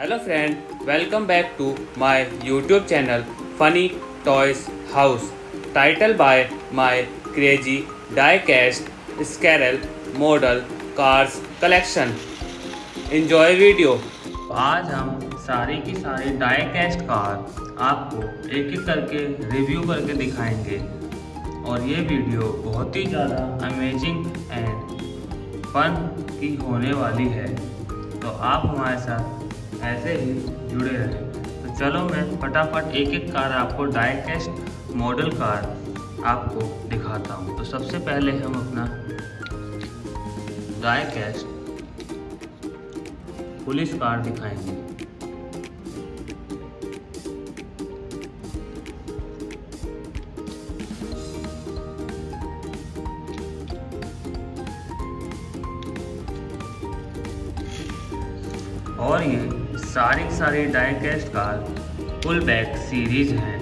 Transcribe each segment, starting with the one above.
Hello friend welcome back to my YouTube channel funny toys house title by my crazy diecast scale model cars collection enjoy video आज हम सारी की सारी die diecast car आपको एक एक करके रिव्यू करके दिखाएँगे। और ये वीडियो बहुत ही ज़्यादा अमेजिंग एंड फन की होने वाली है। तो आप हमारे साथ ऐसे ही जुड़े रहें। तो चलो मैं फटाफट एक एक कार आपको डाइकेस्ट मॉडल कार आपको दिखाता हूँ। तो सबसे पहले हम अपना डाइकेस्ट पुलिस कार दिखाएँगे। सारी सारे diecast car pull back series हैं।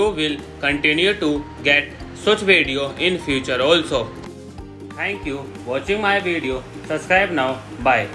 You will continue to get such video in future also. Thank you for watching my video. Subscribe now. Bye.